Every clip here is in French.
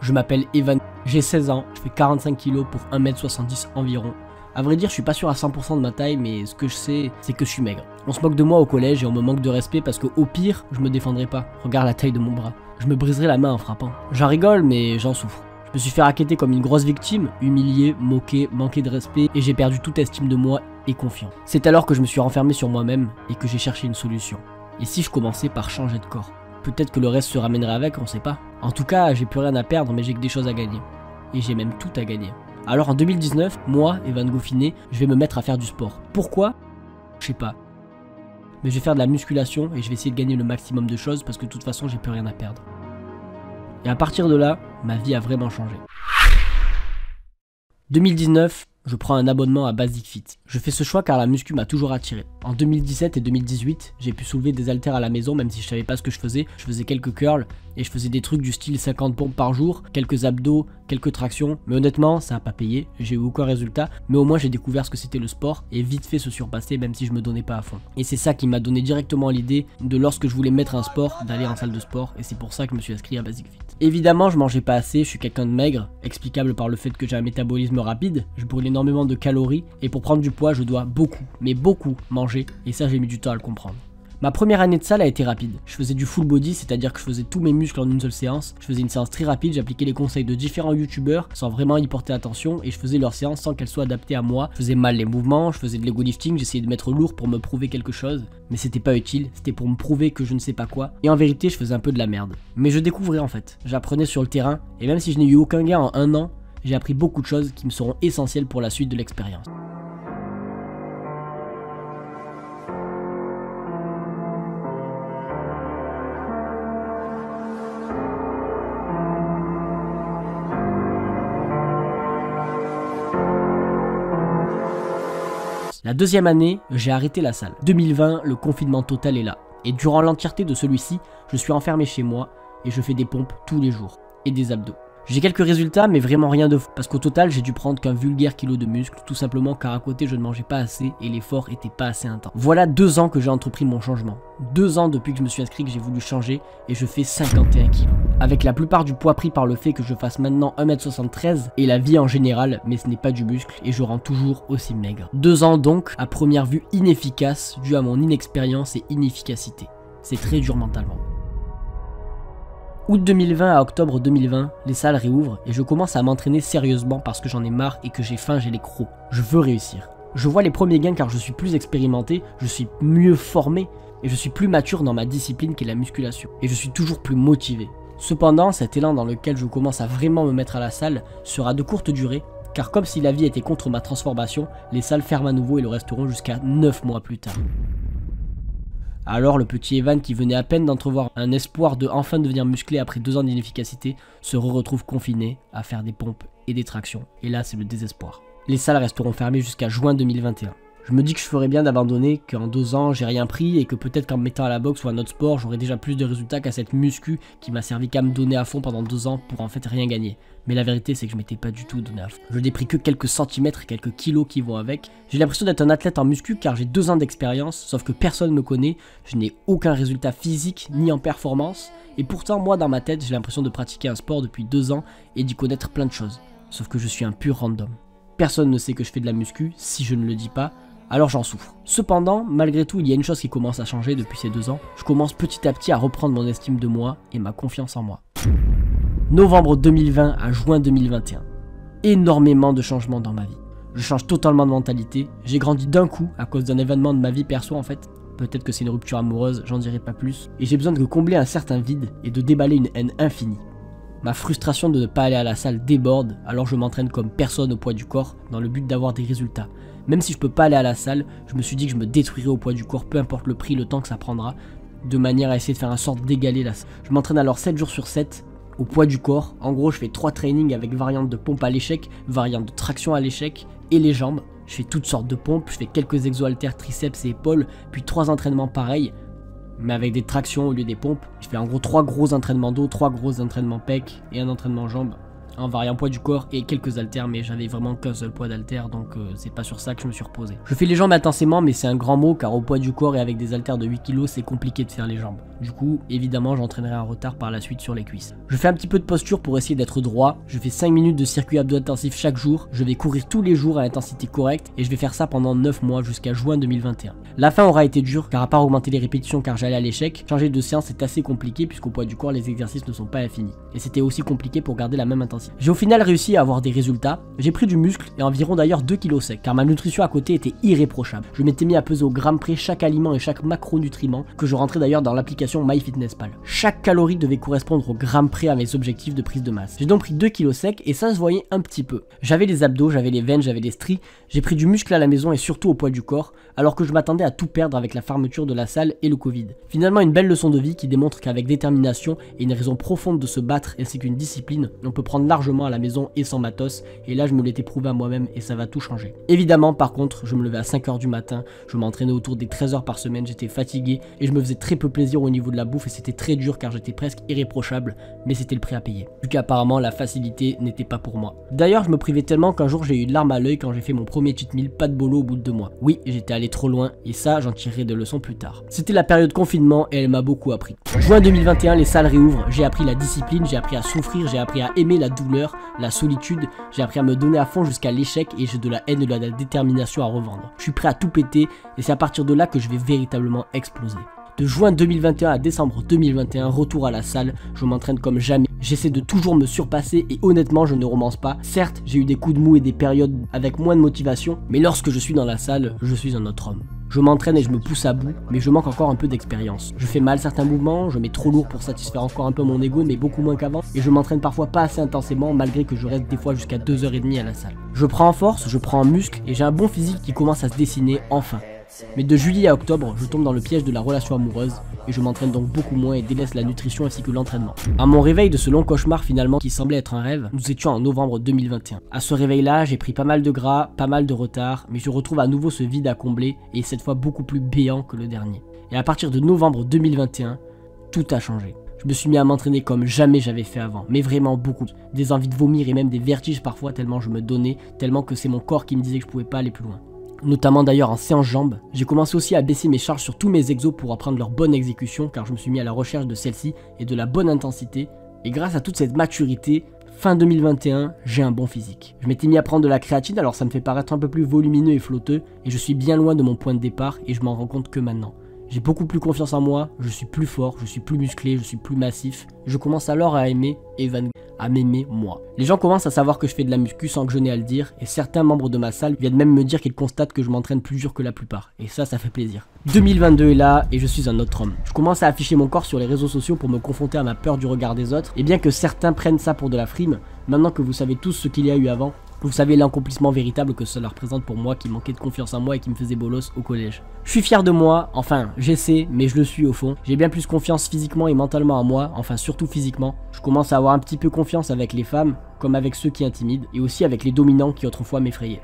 Je m'appelle Evan, j'ai 16 ans, je fais 45 kg pour 1m70 environ. A vrai dire, je suis pas sûr à 100% de ma taille, mais ce que je sais, c'est que je suis maigre. On se moque de moi au collège et on me manque de respect parce que au pire, je me défendrai pas. Regarde la taille de mon bras. Je me briserai la main en frappant. J'en rigole, mais j'en souffre. Je me suis fait raqueter comme une grosse victime, humilié, moqué, manqué de respect, et j'ai perdu toute estime de moi et confiance. C'est alors que je me suis renfermé sur moi-même et que j'ai cherché une solution. Et si je commençais par changer de corps? Peut-être que le reste se ramènerait avec, on sait pas. En tout cas, j'ai plus rien à perdre, mais j'ai que des choses à gagner. Et j'ai même tout à gagner. Alors en 2019, moi, Evan Goffinet, je vais me mettre à faire du sport. Pourquoi? Je sais pas. Mais je vais faire de la musculation et je vais essayer de gagner le maximum de choses parce que de toute façon, j'ai plus rien à perdre. Et à partir de là, ma vie a vraiment changé. 2019, je prends un abonnement à Basic Fit. Je fais ce choix car la muscu m'a toujours attiré. En 2017 et 2018, j'ai pu soulever des haltères à la maison même si je savais pas ce que je faisais. Je faisais quelques curls et je faisais des trucs du style 50 pompes par jour, quelques abdos, quelques tractions. Mais honnêtement, ça a pas payé, j'ai eu aucun résultat. Mais au moins j'ai découvert ce que c'était le sport et vite fait se surpasser même si je me donnais pas à fond. Et c'est ça qui m'a donné directement l'idée de lorsque je voulais mettre un sport, d'aller en salle de sport et c'est pour ça que je me suis inscrit à Basic Fit. Évidemment, je mangeais pas assez, je suis quelqu'un de maigre, explicable par le fait que j'ai un métabolisme rapide, je brûle énormément de calories et pour prendre du poids, je dois beaucoup, mais beaucoup manger et ça j'ai mis du temps à le comprendre. Ma première année de salle a été rapide. Je faisais du full body, c'est-à-dire que je faisais tous mes muscles en une seule séance. Je faisais une séance très rapide, j'appliquais les conseils de différents youtubeurs sans vraiment y porter attention et je faisais leurs séances sans qu'elles soient adaptées à moi. Je faisais mal les mouvements, je faisais de l'ego lifting, j'essayais de mettre lourd pour me prouver quelque chose, mais c'était pas utile, c'était pour me prouver que je ne sais pas quoi. Et en vérité, je faisais un peu de la merde. Mais je découvrais en fait. J'apprenais sur le terrain et même si je n'ai eu aucun gain en un an, j'ai appris beaucoup de choses qui me seront essentielles pour la suite de l'expérience. La deuxième année, j'ai arrêté la salle. 2020, le confinement total est là. Et durant l'entièreté de celui-ci, je suis enfermé chez moi et je fais des pompes tous les jours. Et des abdos. J'ai quelques résultats, mais vraiment rien de fou. Parce qu'au total, j'ai dû prendre qu'un vulgaire kilo de muscle, tout simplement car à côté, je ne mangeais pas assez et l'effort était pas assez intense. Voilà deux ans que j'ai entrepris mon changement. Deux ans depuis que je me suis inscrit que j'ai voulu changer et je fais 51 kilos. Avec la plupart du poids pris par le fait que je fasse maintenant 1m73 et la vie en général, mais ce n'est pas du muscle et je rends toujours aussi maigre. Deux ans donc, à première vue inefficace, dû à mon inexpérience et inefficacité. C'est très dur mentalement. Août 2020 à octobre 2020, les salles réouvrent et je commence à m'entraîner sérieusement parce que j'en ai marre et que j'ai faim, j'ai les crocs. Je veux réussir. Je vois les premiers gains car je suis plus expérimenté, je suis mieux formé et je suis plus mature dans ma discipline qu'est la musculation. Et je suis toujours plus motivé. Cependant, cet élan dans lequel je commence à vraiment me mettre à la salle sera de courte durée car comme si la vie était contre ma transformation, les salles ferment à nouveau et le resteront jusqu'à 9 mois plus tard. Alors le petit Evan qui venait à peine d'entrevoir un espoir de enfin devenir musclé après deux ans d'inefficacité se retrouve confiné à faire des pompes et des tractions. Et là c'est le désespoir. Les salles resteront fermées jusqu'à juin 2021. Je me dis que je ferais bien d'abandonner, qu'en deux ans j'ai rien pris et que peut-être qu'en me mettant à la boxe ou à un autre sport j'aurais déjà plus de résultats qu'à cette muscu qui m'a servi qu'à me donner à fond pendant deux ans pour en fait rien gagner. Mais la vérité c'est que je m'étais pas du tout donné à fond. Je n'ai pris que quelques centimètres et quelques kilos qui vont avec. J'ai l'impression d'être un athlète en muscu car j'ai deux ans d'expérience, sauf que personne me connaît, je n'ai aucun résultat physique ni en performance, et pourtant moi dans ma tête j'ai l'impression de pratiquer un sport depuis deux ans et d'y connaître plein de choses. Sauf que je suis un pur random. Personne ne sait que je fais de la muscu si je ne le dis pas, alors j'en souffre. Cependant, malgré tout, il y a une chose qui commence à changer depuis ces deux ans. Je commence petit à petit à reprendre mon estime de moi et ma confiance en moi. Novembre 2020 à juin 2021. Énormément de changements dans ma vie. Je change totalement de mentalité. J'ai grandi d'un coup à cause d'un événement de ma vie perso en fait. Peut-être que c'est une rupture amoureuse, j'en dirai pas plus. Et j'ai besoin de combler un certain vide et de déballer une haine infinie. Ma frustration de ne pas aller à la salle déborde, alors je m'entraîne comme personne au poids du corps dans le but d'avoir des résultats. Même si je peux pas aller à la salle, je me suis dit que je me détruirais au poids du corps, peu importe le prix, le temps que ça prendra, de manière à essayer de faire en sorte d'égaler la salle. Je m'entraîne alors 7 jours sur 7 au poids du corps. En gros, je fais 3 trainings avec variante de pompe à l'échec, variante de traction à l'échec et les jambes. Je fais toutes sortes de pompes, je fais quelques exo-haltères triceps et épaules, puis 3 entraînements pareils, mais avec des tractions au lieu des pompes. Je fais en gros 3 gros entraînements dos, 3 gros entraînements pec et un entraînement jambes. en variant poids du corps et quelques haltères, mais j'avais vraiment qu'un seul poids d'haltère, donc euh, c'est pas sur ça que je me suis reposé. Je fais les jambes intensément, mais c'est un grand mot car au poids du corps et avec des haltères de 8 kg, c'est compliqué de faire les jambes. Du coup, évidemment, j'entraînerai en retard par la suite sur les cuisses. Je fais un petit peu de posture pour essayer d'être droit. Je fais 5 minutes de circuit abdo intensif chaque jour. Je vais courir tous les jours à intensité correcte et je vais faire ça pendant 9 mois jusqu'à juin 2021. La fin aura été dure car à part augmenter les répétitions car j'allais à l'échec, changer de séance est assez compliqué puisqu'au poids du corps les exercices ne sont pas infinis. Et c'était aussi compliqué pour garder la même intensité. J'ai au final réussi à avoir des résultats. J'ai pris du muscle et environ d'ailleurs 2 kg sec car ma nutrition à côté était irréprochable. Je m'étais mis à peser au gramme près chaque aliment et chaque macronutriment que je rentrais d'ailleurs dans MyFitnessPal. Chaque calorie devait correspondre au gramme près à mes objectifs de prise de masse. J'ai donc pris 2 kg sec et ça se voyait un petit peu. J'avais les abdos, j'avais les veines, j'avais les stries, j'ai pris du muscle à la maison et surtout au poids du corps, alors que je m'attendais à tout perdre avec la fermeture de la salle et le Covid. Finalement, une belle leçon de vie qui démontre qu'avec détermination et une raison profonde de se battre ainsi qu'une discipline, on peut prendre largement à la maison et sans matos, et là je me l'étais prouvé à moi-même et ça va tout changer. Évidemment, par contre, je me levais à 5h du matin, je m'entraînais autour des 13 heures par semaine, j'étais fatigué et je me faisais très peu plaisir au niveau de la bouffe et c'était très dur car j'étais presque irréprochable, mais c'était le prix à payer. Vu qu'apparemment la facilité n'était pas pour moi. D'ailleurs, je me privais tellement qu'un jour j'ai eu de larmes à l'œil quand j'ai fait mon premier cheat meal, pas de bolo au bout de deux mois. Oui, j'étais allé trop loin et ça, j'en tirerai de leçons plus tard. C'était la période confinement et elle m'a beaucoup appris. Juin 2021, les salles réouvrent, j'ai appris la discipline, j'ai appris à souffrir, j'ai appris à aimer la douleur, la solitude, j'ai appris à me donner à fond jusqu'à l'échec et j'ai de la haine et de la détermination à revendre. Je suis prêt à tout péter et c'est à partir de là que je vais véritablement exploser. De juin 2021 à décembre 2021, retour à la salle, je m'entraîne comme jamais. J'essaie de toujours me surpasser et honnêtement, je ne romance pas. Certes, j'ai eu des coups de mou et des périodes avec moins de motivation, mais lorsque je suis dans la salle, je suis un autre homme. Je m'entraîne et je me pousse à bout, mais je manque encore un peu d'expérience. Je fais mal certains mouvements, je mets trop lourd pour satisfaire encore un peu mon ego, mais beaucoup moins qu'avant, et je m'entraîne parfois pas assez intensément, malgré que je reste des fois jusqu'à 2h30 à la salle. Je prends en force, je prends en muscle, et j'ai un bon physique qui commence à se dessiner enfin. Mais de juillet à octobre, je tombe dans le piège de la relation amoureuse et je m'entraîne donc beaucoup moins et délaisse la nutrition ainsi que l'entraînement. À mon réveil de ce long cauchemar finalement qui semblait être un rêve, nous étions en novembre 2021. À ce réveil-là, j'ai pris pas mal de gras, pas mal de retard, mais je retrouve à nouveau ce vide à combler et cette fois beaucoup plus béant que le dernier. Et à partir de novembre 2021, tout a changé. Je me suis mis à m'entraîner comme jamais j'avais fait avant, mais vraiment beaucoup. Des envies de vomir et même des vertiges parfois tellement je me donnais, tellement que c'est mon corps qui me disait que je pouvais pas aller plus loin notamment d'ailleurs en séance jambes. J'ai commencé aussi à baisser mes charges sur tous mes exos pour apprendre leur bonne exécution car je me suis mis à la recherche de celle-ci et de la bonne intensité. Et grâce à toute cette maturité, fin 2021, j'ai un bon physique. Je m'étais mis à prendre de la créatine alors ça me fait paraître un peu plus volumineux et flotteux et je suis bien loin de mon point de départ et je m'en rends compte que maintenant. J'ai beaucoup plus confiance en moi, je suis plus fort, je suis plus musclé, je suis plus massif. Je commence alors à aimer Evan, à m'aimer moi. Les gens commencent à savoir que je fais de la muscu sans que je n'ai à le dire, et certains membres de ma salle viennent même me dire qu'ils constatent que je m'entraîne plus dur que la plupart. Et ça, ça fait plaisir. 2022 est là, et je suis un autre homme. Je commence à afficher mon corps sur les réseaux sociaux pour me confronter à ma peur du regard des autres, et bien que certains prennent ça pour de la frime, maintenant que vous savez tous ce qu'il y a eu avant, vous savez l'accomplissement véritable que cela représente pour moi qui manquait de confiance en moi et qui me faisait bolos au collège. Je suis fier de moi, enfin j'essaie, mais je le suis au fond. J'ai bien plus confiance physiquement et mentalement en moi, enfin surtout physiquement. Je commence à avoir un petit peu confiance avec les femmes, comme avec ceux qui intimident, et aussi avec les dominants qui autrefois m'effrayaient.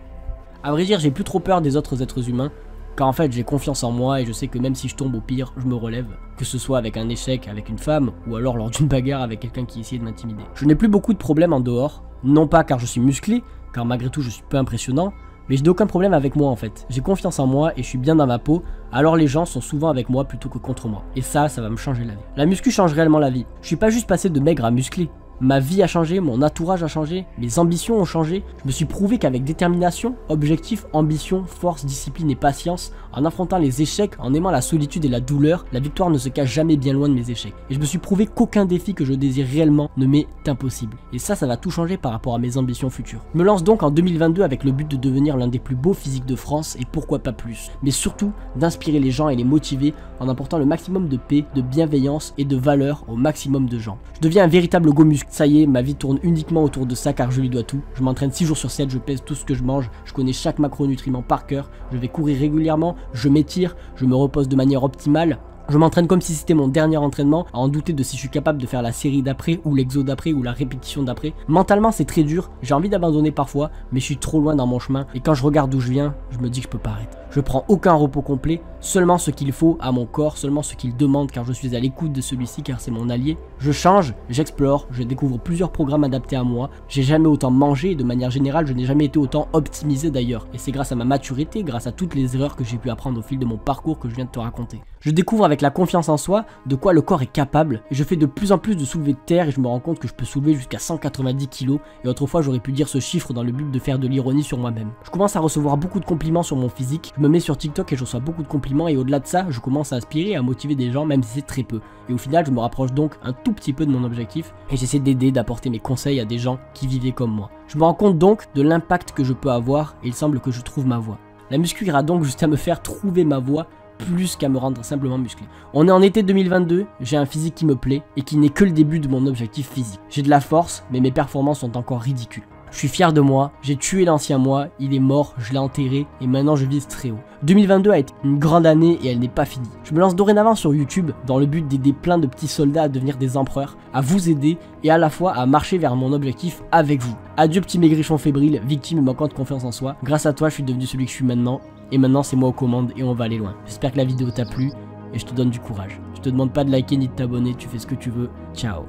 A vrai dire, j'ai plus trop peur des autres êtres humains, car en fait j'ai confiance en moi et je sais que même si je tombe au pire, je me relève, que ce soit avec un échec avec une femme, ou alors lors d'une bagarre avec quelqu'un qui essayait de m'intimider. Je n'ai plus beaucoup de problèmes en dehors, non pas car je suis musclé, car malgré tout je suis peu impressionnant, mais je n'ai aucun problème avec moi en fait. J'ai confiance en moi et je suis bien dans ma peau, alors les gens sont souvent avec moi plutôt que contre moi. Et ça, ça va me changer la vie. La muscu change réellement la vie. Je suis pas juste passé de maigre à musclé. Ma vie a changé, mon entourage a changé, mes ambitions ont changé. Je me suis prouvé qu'avec détermination, objectif, ambition, force, discipline et patience, en affrontant les échecs, en aimant la solitude et la douleur, la victoire ne se cache jamais bien loin de mes échecs. Et je me suis prouvé qu'aucun défi que je désire réellement ne m'est impossible. Et ça, ça va tout changer par rapport à mes ambitions futures. Je me lance donc en 2022 avec le but de devenir l'un des plus beaux physiques de France et pourquoi pas plus. Mais surtout, d'inspirer les gens et les motiver en apportant le maximum de paix, de bienveillance et de valeur au maximum de gens. Je deviens un véritable go ça y est, ma vie tourne uniquement autour de ça car je lui dois tout. Je m'entraîne 6 jours sur 7, je pèse tout ce que je mange, je connais chaque macronutriment par cœur, je vais courir régulièrement, je m'étire, je me repose de manière optimale. Je m'entraîne comme si c'était mon dernier entraînement, à en douter de si je suis capable de faire la série d'après, ou l'exo d'après, ou la répétition d'après. Mentalement, c'est très dur, j'ai envie d'abandonner parfois, mais je suis trop loin dans mon chemin, et quand je regarde d'où je viens, je me dis que je peux pas arrêter. Je prends aucun repos complet, seulement ce qu'il faut à mon corps, seulement ce qu'il demande car je suis à l'écoute de celui-ci car c'est mon allié. Je change, j'explore, je découvre plusieurs programmes adaptés à moi. J'ai jamais autant mangé et de manière générale, je n'ai jamais été autant optimisé d'ailleurs. Et c'est grâce à ma maturité, grâce à toutes les erreurs que j'ai pu apprendre au fil de mon parcours que je viens de te raconter. Je découvre avec la confiance en soi de quoi le corps est capable et je fais de plus en plus de soulevés de terre et je me rends compte que je peux soulever jusqu'à 190 kg et autrefois j'aurais pu dire ce chiffre dans le but de faire de l'ironie sur moi-même. Je commence à recevoir beaucoup de compliments sur mon physique, je me mets sur TikTok et je reçois beaucoup de compliments et au-delà de ça, je commence à aspirer et à motiver des gens même si c'est très peu. Et au final, je me rapproche donc un tout petit peu de mon objectif et j'essaie d'aider, d'apporter mes conseils à des gens qui vivaient comme moi. Je me rends compte donc de l'impact que je peux avoir et il semble que je trouve ma voie. La muscu ira donc juste à me faire trouver ma voie plus qu'à me rendre simplement musclé. On est en été 2022, j'ai un physique qui me plaît et qui n'est que le début de mon objectif physique. J'ai de la force, mais mes performances sont encore ridicules. Je suis fier de moi, j'ai tué l'ancien moi, il est mort, je l'ai enterré et maintenant je vise très haut. 2022 a été une grande année et elle n'est pas finie. Je me lance dorénavant sur YouTube dans le but d'aider plein de petits soldats à devenir des empereurs, à vous aider et à la fois à marcher vers mon objectif avec vous. Adieu petit maigrichon fébrile, victime et manquant de confiance en soi. Grâce à toi, je suis devenu celui que je suis maintenant et maintenant c'est moi aux commandes et on va aller loin. J'espère que la vidéo t'a plu et je te donne du courage. Je te demande pas de liker ni de t'abonner, tu fais ce que tu veux. Ciao